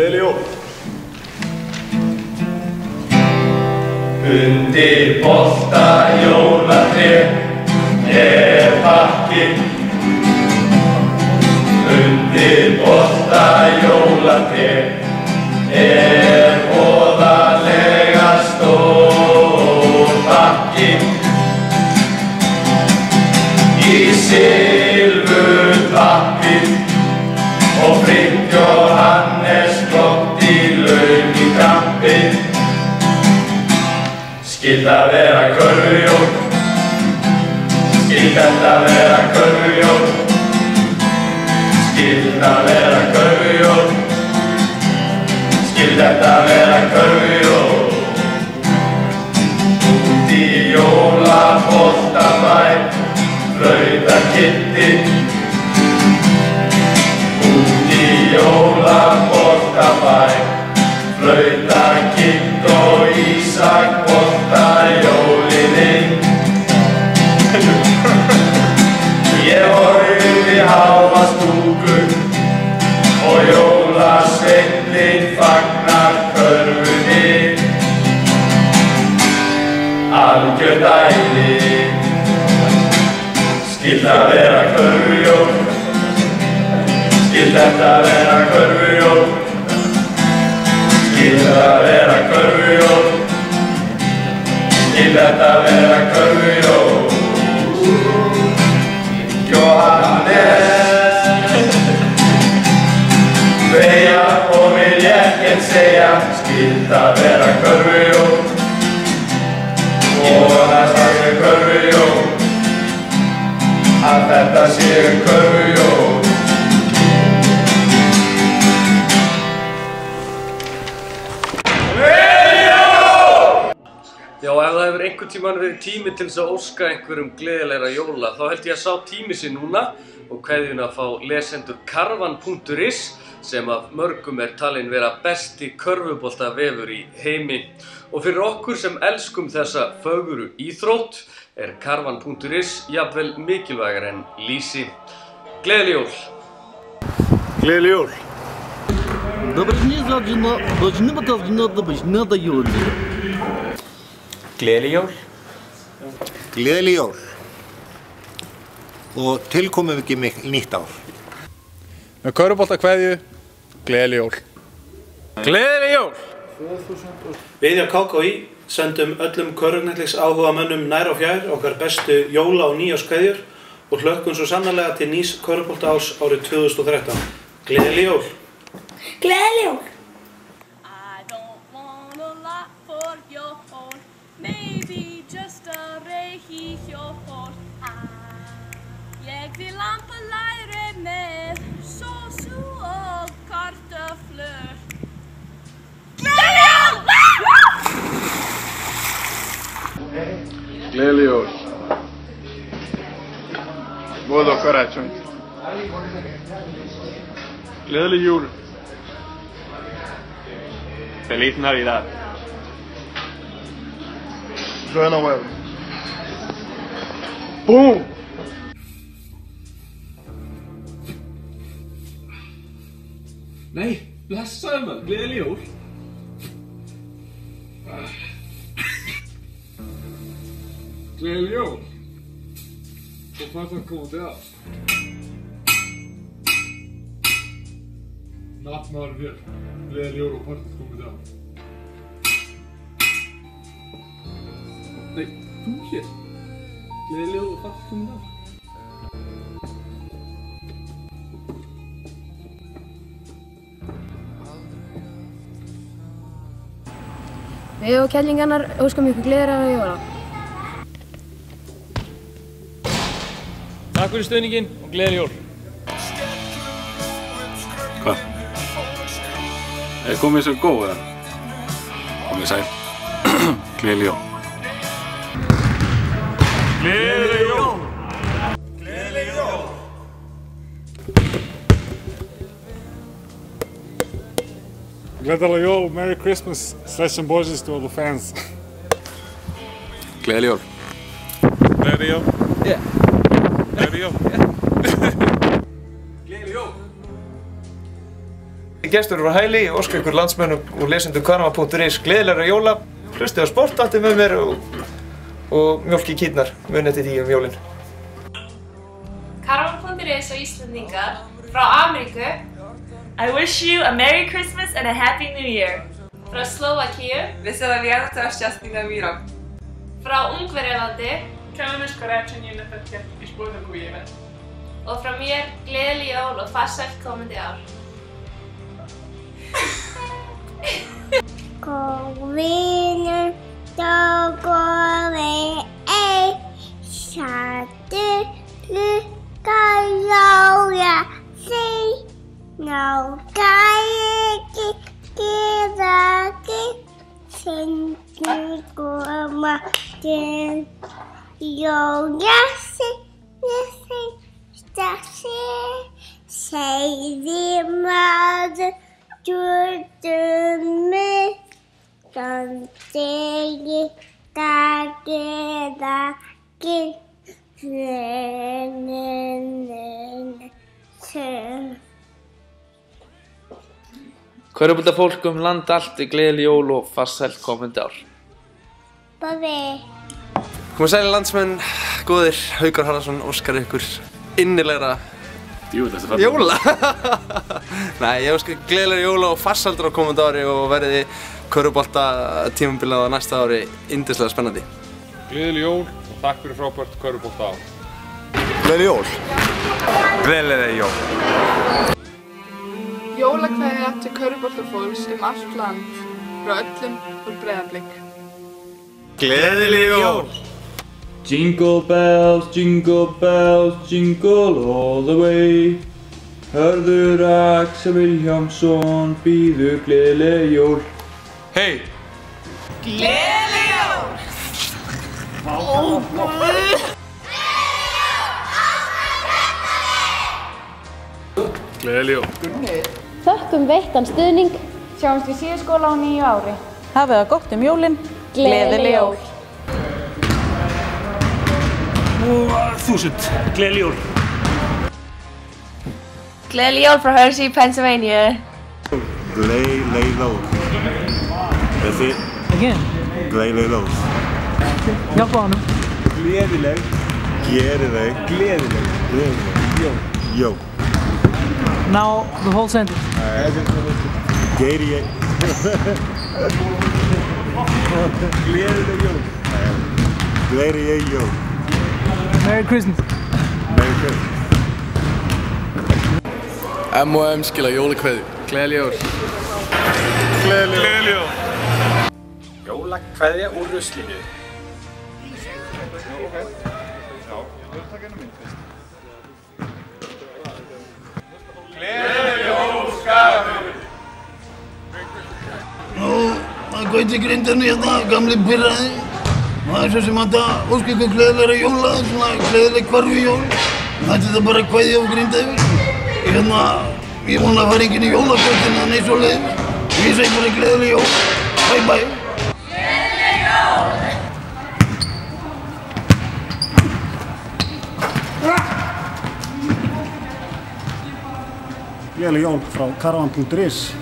Gleðileg jól. Undir bolta jólatré er pakki Undir bolta jólatré er voðalega stór pakki Í silfur Skilt þetta vera körfujól Skilt að vera körfujól Skilt þetta vera körfujól Út í jólabóltabæ Flauta kitti Algjör dæli Skilt að vera körfujól Skilt þetta vera körfujól Skilt að vera körfujól Skilt þetta vera körfujól Jóhannes Veja og vil ég ekkert segja Skilt að tíman verið tími til þess að óska einhverjum gleðilegra jóla þá held ég að sá tími sér núna og kveðjun að fá lesendur karvan.is sem af mörgum er talin vera besti körfubolta vefur í heimi og fyrir okkur sem elskum þessa föguru íþrótt er karvan.is jafnvel mikilvægar en lísi. Gleðileg jól! Gleðileg Gleðileg jól og tilkomum ekki mik- nýtt ár. Með körubólta kveðju, gleðileg jól. Gleðileg jól. Við hjá KKÍ sendum öllum körfugnætliks áhuga mönnum nær og fjær okkar bestu jóla- og nýjáskveðjur og hlökkum svo sannarlega til nýs körfubólta ás árið 2013. Gleðileg jól! Gleðileg jól! Ég vil lampa læri með sósu og kartöflur. Gleðileg Gleðileg jól. Boldog karácsony. Gleðileg jól. Feliz Navidad. Joana Well. Boom! Nei, blessaðu maður, gleðileg jól. Gleðileg jól. Og hvað það komið að? Nattmaður hér. Gleðileg jól og partið komið til að. Nei, þú hér. Gleðileg jól og partið komið til Við og kellingarnar óskum ykkur gleðir að jóla. Takk fyrir stöðningin og gleðileg jól. Hvað? Er komið svo góð eða? Komið sæl. Gleðileg jól. Gleðileg jól. Gleðileg jól, Merry Christmas, session boys to all the fans. Gleðileg jól. Yeah. Gleðileg jól. gestur frá Hæli, ég óska ykkur landsmennum og lesendum karma.is gleðilega jóla, hlustið á sportáttum með mér og, og mjölki kýtnar munið til því um jólinn. Karvan.is og Íslandingar frá Ameríku I wish you a Merry Christmas and a Happy New Year. Fra Slovakie Wesele Vianoce a šťastný nový rok. Fra Ungverjalande Kellemes karácsony ünnepeket és boldog új évet. Och från er, glädjelig jul och fast välkommen år. Jóla, sinni sig, segði maður, Gjörðum mig, Gandegi, dagi, dagi, hrenin, sem. Körubólta fólk um land allt í gleðileg jól og farsælt komandi ár. Babi. Komið sæli landsmenn, góðir, Haugar Harðarsson, óskar ykkur innilegra Jú, þetta fallið. Jóla! Nei, ég óskar gleðilega jóla og farsaldur á komandi ári og verði körubólta tímabilið á næsta ári yndislega spennandi. Gleðileg jól og takk fyrir frábært körubólta ár. Gleðileg jól! Gleðilega jól! Jólakveðja til köruboltafólks um allt land frá öllum úr Breiðablík. Gleðileg jól! Jingle bells, jingle bells, jingle all the way Hörður Axel Vilhjálmsson býður gleðileg jól Hei! Gleðileg jól! Ó, guð! Gleðileg jól. Þökkum veittan stuðning. Sjáumst við síðaskóla á nýju ári. Hafið það gott um jólinn. Gleðileg jól. Þúsund, gleðileg jól. Gleðileg jól frá Hershey, Pennsylvania. Gleðileg jól. That's it. Again. Gleðileg jól. Hjálpa honum. Gleðileg. Gleðileg. Gleðileg. Gleðileg. Jó. Jó. Now the whole sentence. Gleðileg. Gleðileg jól. Gleðileg jól. Merry Christmas. Merry Christmas. M&M skila jólakveði. Gleðileg jól. Gleðileg jól. Jólakveðja úr ruslinu. Gleðileg jól, skafur. Nú, það gæti grindinu hérna, gamli pyrraði. Það er svo sem að það óska ykkur gleðilega jóla, svona gleðileg kvarfi jól. Það er þetta bara kveðja og grinda yfir. Hérna, ég vona að fara enginn í jólakvöldina en eins og leiðis. Ég segi bara gleðileg jól. Bye bye. Gleðileg jól frá Karavan.is